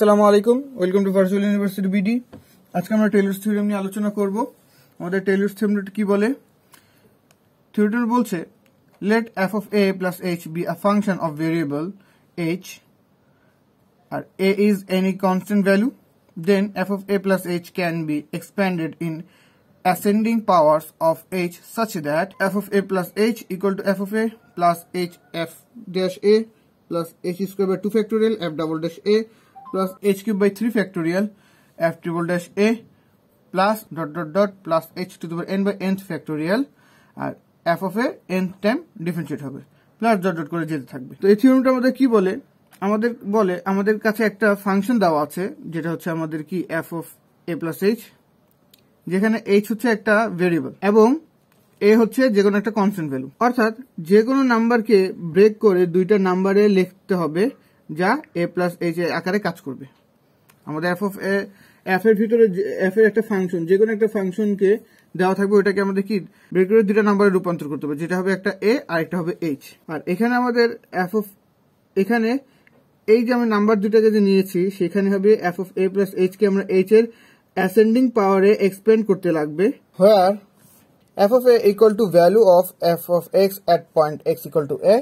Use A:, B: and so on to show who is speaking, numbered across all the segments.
A: আসসালামু আলাইকুম। Welcome to virtual university BD আজকে আমরা টেলর থিওরিয়াম নিয়ে আলোচনা করব। আমাদের টেলর থিওরিয়ামটা কি বলে? থিওরিটার বলছে let f of a plus h be a function of variable h R a is any constant value then f of a plus h can be expanded in ascending powers of h such that f of a plus h equal to f of a plus h f dash a plus h square to factorial f double dash a plus h cube by 3 factorial f triple dash a plus dot dot dot plus h to the power n by nth factorial আর f of a n time differentiate হবে। Plus dot dot করে যেতে থাকবে। তো এই থিওরিমটা আমাদের কি বলে? আমাদের বলে, আমাদের কাছে একটা ফাংশন দেওয়া আছে, যেটা হচ্ছে আমাদের কি f of a plus h যেখানে এইচ হচ্ছে একটা ভেরিয়েবল এবং এ হচ্ছে যে কোনো একটা কনস্ট্যান্ট ভ্যালু অর্থাৎ যে কোনো নাম্বারকে ব্রেক করে দুইটা নাম্বারে লিখতে হবে যা এ প্লাস এইচ এর আকারে কাজ করবে। আমাদের এফ অফ এফ এর ভিতরে এফ এর একটা ফাংশন যে কোনো একটা ফাংশনকে দেওয়া থাকবে ওটাকে আমাদের কি ব্রেক করে দুটা নাম্বারে রূপান্তর করতে হবে। যেটা হবে একটা এ আর একটা হবে এইচ আর এখানে আমাদের এফ অফ এখানে এই যে আমি নাম্বার দুটাকে যে নিয়েছি, সেখানে হবে f of a plus h কে আমরা এইচ এর অ্যাসেন্ডিং পাওয়ারে এক্সপেন্ড করতে লাগবে। Where f of a equal to value of f of x at point x equal to a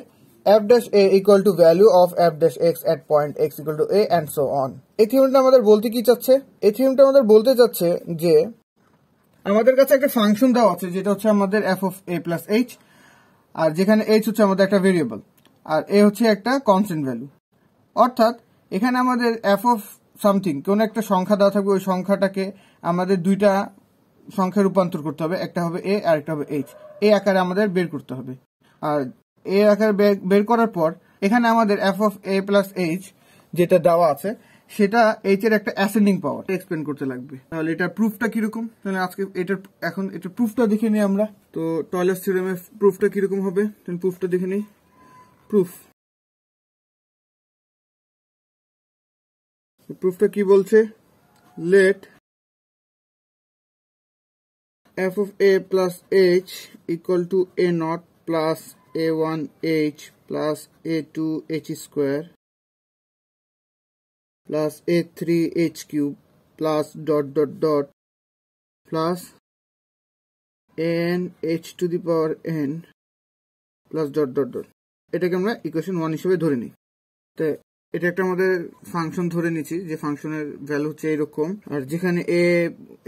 A: f dash a equal to value of f dash x at point x equal to a and so on এই থিওরিটা আমাদের বলতে কি চাচ্ছে? এই থিওরিটা আমাদের বলতে চাচ্ছে যে, আমাদের কাছে একটা ফাংশন দেওয়া আছে, যেটা হচ্ছে আমাদের f of a plus h আর যেখানে এইচ হচ্ছে আমাদের একটা ভেরিয়েবল আর এ হচ্ছে একটা কনস্ট্যান্ট ভ্যালু অর্থাৎ, এখানে আমাদের এফ অফ সামথিং কোন একটা সংখ্যা দেওয়া থাকবে, ওই সংখ্যাটাকে আমাদের দুইটা সংখ্যায় রূপান্তর করতে হবে, একটা হবে এ আর একটা হবে এইচ এ আকারে আমাদের বের করতে হবে। আর এ আকারে বের করার পর, এখানে আমাদের f of a plus h যেটা দেওয়া আছে, সেটা এইচ এর একটা অ্যাসেন্ডিং পাওয়ার এক্সপ্লেন করতে লাগবে। তাহলে এটার প্রুফটা কীরকম? তাহলে আজকে এটার, এখন এটার প্রুফটা দেখে নিই আমরা। তো টয়লেট থিওরেমের প্রুফটা কীরকম হবে? প্রুফটা দেখে নিই। প্রুফ প্রুফটা কি বলছে? Let f of a plus h equal to a naught plus a1 h plus a2 h square plus a3 h cube plus dot dot dot plus n h to the power n plus dot dot dot. এটাকে আমরা equation one হিসেবে ধরে নিই। তো এটা একটা আমাদের function ধরে নিচ্ছি, যে ফাংশনের ভ্যালু হচ্ছে এরকম আর যেখানে a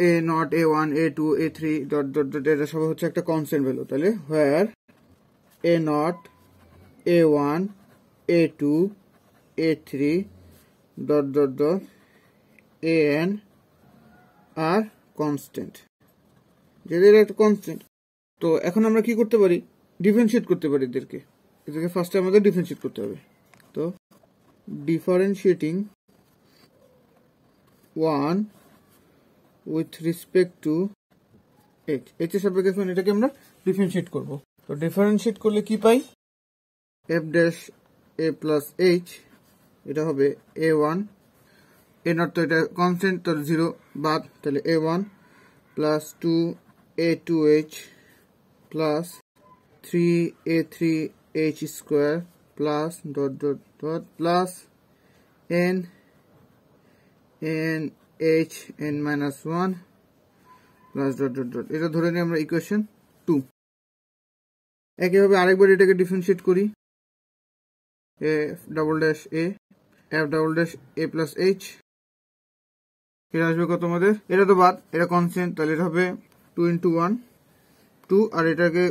A: a naught a one a two a three dot dot dot এটা সব হচ্ছে একটা কনস্ট্যান্ট ভ্যালু তাহলে where one a two a three dot dot dot a n R constant যেদের একটা কনস্ট্যান্ট তো এখন আমরা কি করতে পারি? ডিফারেন্সিয়েট করতে পারি এদেরকে। এদেরকে ফার্স্টে আমাদের ডিফারেন্সিয়েট করতে হবে। তো differentiating 1 with respect to h h এর সাপেক্ষে এখন এটাকে আমরা ডিফারেন্সিয়েট করব। তো ডিফারেন্সিয়েট করলে কি পাই? F dash a plus h এটা হবে এ ওয়ান এ নট তো এটা কনস্ট্যান্ট তো জিরো বাদ, তাহলে a one plus two a two h plus three a three h square plus dot dot dot plus n n h n minus 1 plus dot dot dot এটা ধরে নিই আমরা equation 2 একইভাবে আরেকবার এটাকে ডিফারেন্সিয়েট করি। A double dash a f double dash a plus h এটা আসবে কত আমাদের? এটা তো বাদ, এটা কনস্ট্যান্ট তাহলে এটা হবে টু ইন্টু ওয়ান টু আর এটাকে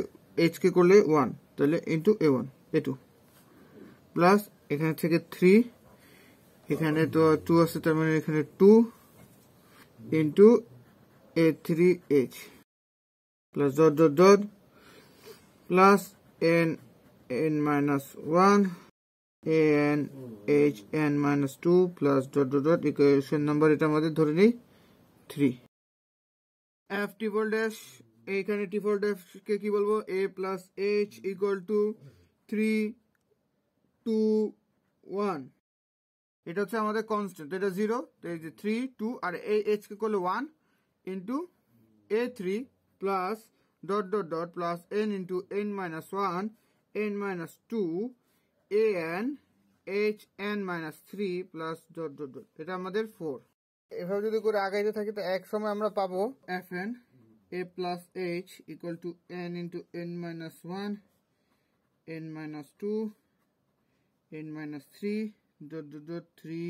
A: এইচ কে করলে ওয়ান তাহলে into a one a two plus এখানে থেকে থ্রি এখানে তো টু আছে, তার মানে এখানে two into a three h plus dot dot dot n n minus one a n h n minus two plus dot dot dot equation number এটা আমাদের ধরে নিই থ্রি এফ টিফল ড্যাশ এইখানে টিফল ড্যাশকে কি বলব? A plus h equal to three two one এটা হচ্ছে আমাদের কনস্ট্যান্ট এটা জিরো তো এই যে থ্রি টু আর এই এইচ কে করলে one into a three plus dot dot dot plus n into n minus one n minus two a n h n minus three plus dot dot dot এটা আমাদের four এভাবে যদি করে আগাইতে থাকি তো এক সময় আমরা পাবো f n a plus h equal to n into n minus one n minus two n minus three dot dot dot three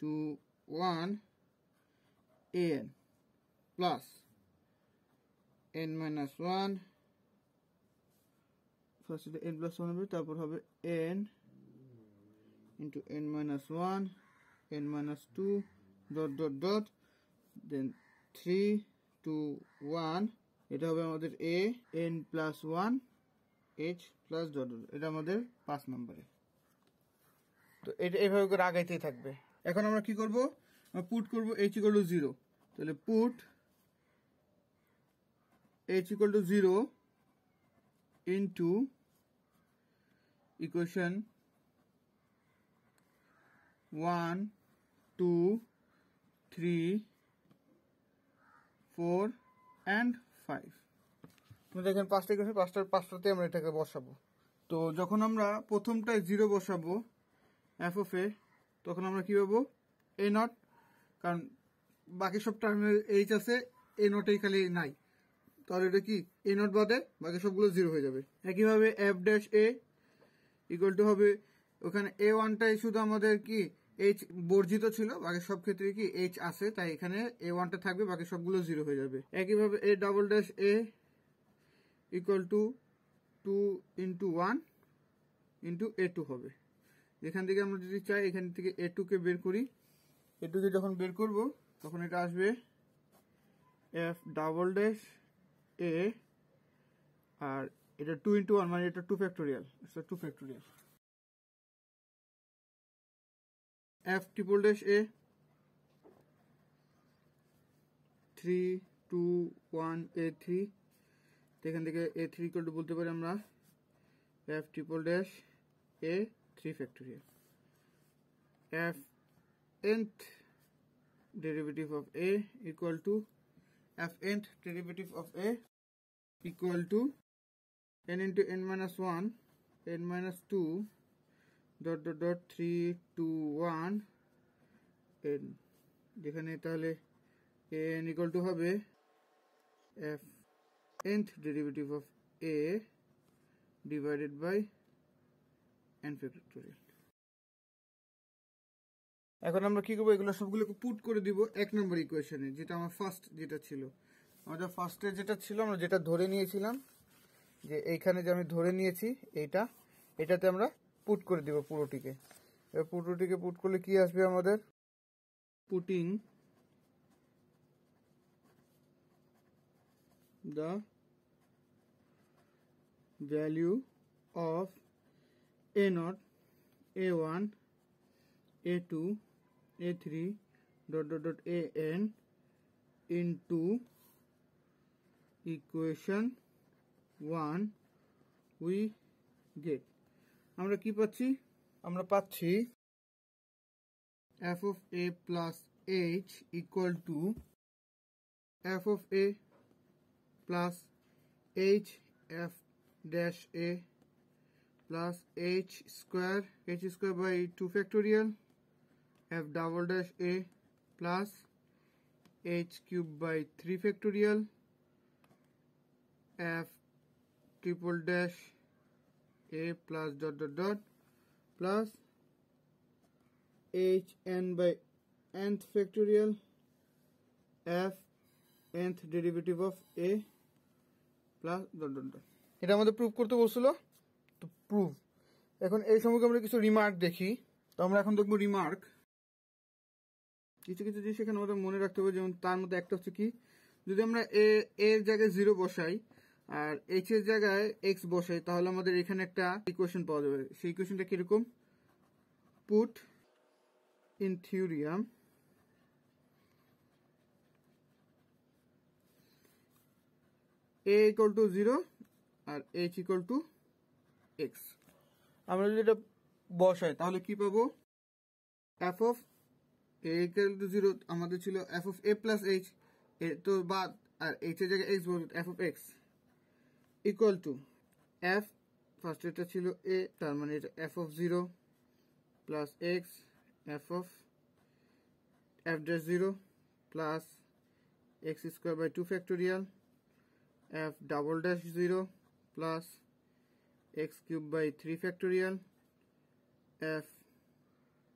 A: two one n plus n minus one first এটা এন প্লাস ওয়ান হবে, তারপর হবে n into n minus one n minus two dot dot dot then three two one এটা হবে আমাদের a n plus one h plus dot dot এটা আমাদের পাঁচ নম্বরে তো এটা এভাবে করে আগাইতেই থাকবে। এখন আমরা কি করব? পুট করব এইচ ইকুয়াল টু জিরো তাহলে put h equal to zero into equation 1 2 3 4 and 5 তুমি দেখেন পাঁচটা ইকুয়েশন পাঁচটার, পাঁচটাতে আমরা এটাকে বসাবো। তো যখন আমরা প্রথমটায় জিরো বসাবো এফ অফ এ তখন আমরা কি পাবো? এ নট কারণ বাকি সব টার্মিনাল এইচ আছে এ নটেই খালি নাই। তাহলে এটা কি? এ নট বাদে বাকি সবগুলো জিরো হয়ে যাবে। একইভাবে f dash a equal to হবে ওখানে এ ওয়ানটাই শুধু আমাদের কি? এইচ বর্জিত ছিল, বাকি সব ক্ষেত্রে কি এইচ আছে, তাই এখানে এ ওয়ানটা থাকবে, বাকি সবগুলো জিরো হয়ে যাবে। একইভাবে a double dash a equal to two into one into a two হবে। এখান থেকে আমরা যদি চাই, এখান থেকে এ টুকে বের করি। এ টুকে যখন বের করব, তখন এটা আসবে এফ ডাবল ড্যাশ এ আর এটা টু ইন্টু ওয়ান মানে এটা two factorial it's two factorial f triple dash a three two one a three এখান থেকে এ থ্রি ইকুয়াল টু বলতে পারি আমরা f triple dash a three factorial f nth derivative of a equal to f nth derivative of a equal to n into n minus 1 n minus 2 dot dot dot 3 2 1 n যেখানে তাহলে n equal to হবে f nth derivative of a divided by n factorial এখন আমরা কি করব এগুলো সবগুলোকে put করে দিব এক নম্বর ইকুয়েশনে যেটা আমার ফার্স্ট যেটা ছিল আমাদের ফার্স্টে যেটা ছিল, আমরা যেটা ধরে নিয়েছিলাম, যে এইখানে যে আমি ধরে নিয়েছি এইটা, এটাতে আমরা পুট করে দিব পুরোটিকে। এবার পুরোটিকে পুট করলে কি আসবে আমাদের? Putting the value of a naught a1 a2 a3 dot dot dot an into equation 1 we get আমরা কি পাচ্ছি আমরা পাচ্ছি f of a plus h equal to f of a plus h f dash a plus h square h square by 2 factorial f double dash a plus h cube by 3 factorial f triple dash a plus dot dot dot plus h n by nth factorial f nth derivative of a plus dot dot dot এটা আমাদের prove করতে বলছিল? তো prove এখন এই সম্পর্কে আমরা কিছু রিমার্ক দেখি। তো আমরা এখন দেখব রিমার্ক কিছু কিছু জিনিস এখানে আমাদের মনে রাখতে হবে, যেমন তার মধ্যে একটা হচ্ছে কি, যদি আমরা এ এর জায়গায় জিরো বসাই আর এইচ এর জায়গায় এক্স বসাই তাহলে আমাদের এখানে একটা ইকুয়েশন পাওয়া যাবে। সেই ইকুয়েশনটা কীরকম? Put in theorem a equal to 0 আর এইচ equal টু এক্স আমরা যদি এটা বসাই তাহলে কি পাবো? F of a equal to 0 আমাদের ছিল f of a plus h এ তো বাদ আর h এর জায়গায় x বলব f of x equal to f first এটা ছিল a তার মানে এটা f of 0 plus x f of f dash 0 plus x square by 2 factorial f double dash 0 plus x cube by 3 factorial f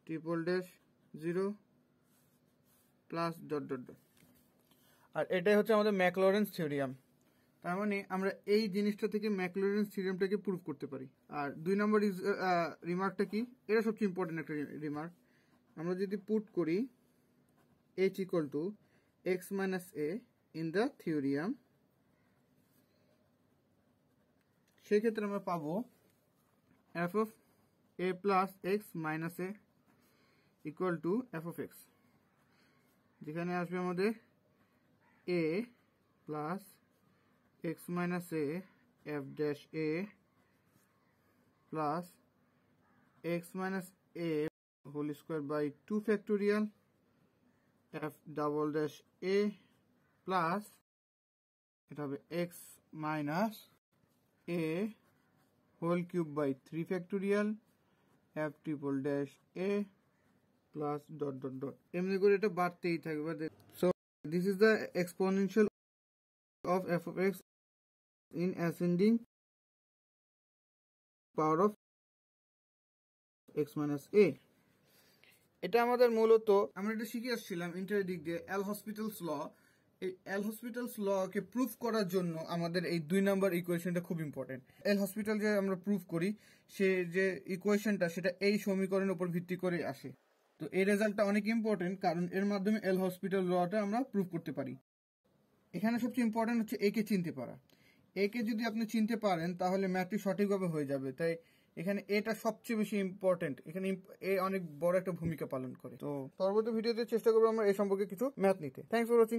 A: triple dash 0 plus dot dot dot আর এটাই হচ্ছে আমাদের ম্যাকলরেন্স theorem তার মানে আমরা এই জিনিসটা থেকে ম্যাকলোরেন্স থিওরিয়ামটাকে প্রুভ করতে পারি। আর দুই নম্বর রিমার্কটা কি? এটা সবচেয়ে ইম্পর্টেন্ট একটা রিমার্ক আমরা যদি পুট করি h equal to x minus a in the theorem সেক্ষেত্রে আমরা পাবো f of a plus x minus a equal to f of x যেখানে আসবে আমাদের a plus x minus a f dash a plus x minus a whole square by 2 factorial f double dash a plus এটা হবে x minus a whole cube by 3 factorial f triple dash a plus dot dot dot এমনি করে এটা বাড়তেই থাকবে so this is the exponential of f of x in ascending power of x minus a. এটা আমাদের মূলত, আমরা এটা শিখে আসছিলাম ইন্টারের দিক দিয়ে এল হসপিটালস ল এই এল হসপিটালস ল কে প্রুফ করার জন্য আমাদের এই দুই নাম্বার ইকুয়েশনটা খুব ইম্পর্টেন্ট এল হসপিটাল যে আমরা প্রুফ করি, সে যে ইকুয়েশনটা সেটা এই সমীকরণের উপর ভিত্তি করে আসে। তো এই রেজাল্টটা অনেক ইম্পর্টেন্ট কারণ এর মাধ্যমে এল হসপিটাল লটা আমরা প্রুফ করতে পারি। এখানে সবচেয়ে ইম্পর্টেন্ট হচ্ছে একে চিনতে পারা। একে যদি আপনি চিনতে পারেন, তাহলে ম্যাথটি সঠিকভাবে হয়ে যাবে। তাই এখানে এটা সবচেয়ে বেশি ইম্পর্টেন্ট এখানে এ অনেক বড় একটা ভূমিকা পালন করে। তো পরবর্তী ভিডিওতে চেষ্টা করব আমরা এই সম্পর্কে কিছু ম্যাথ নিতে। Thanks for watching